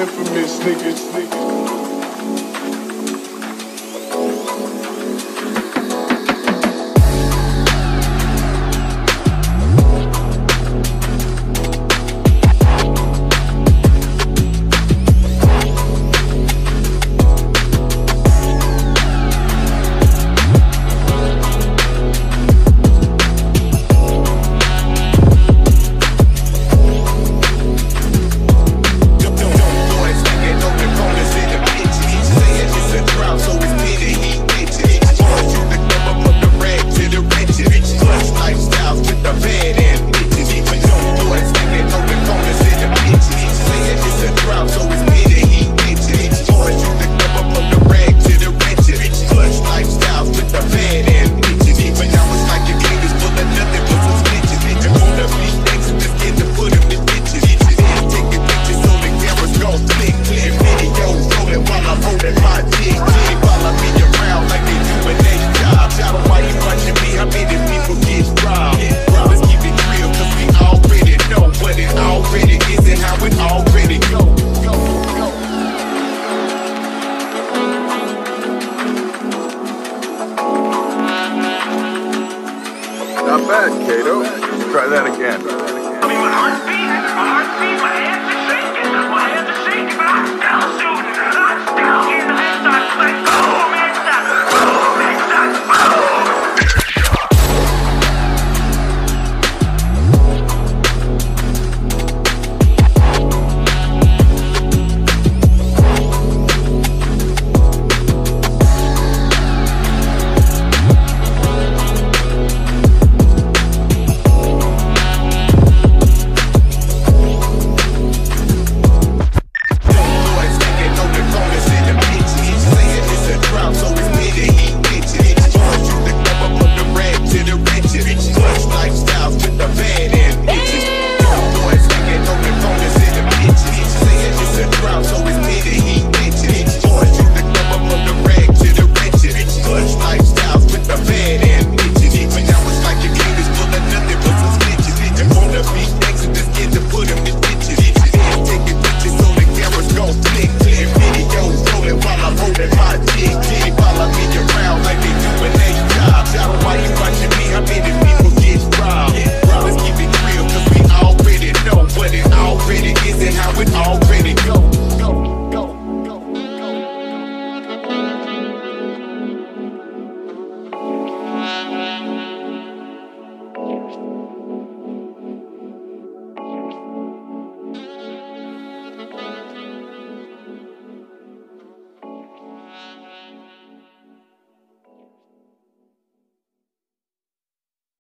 infamous niggas. niggas. Bad, Kato. Try that again.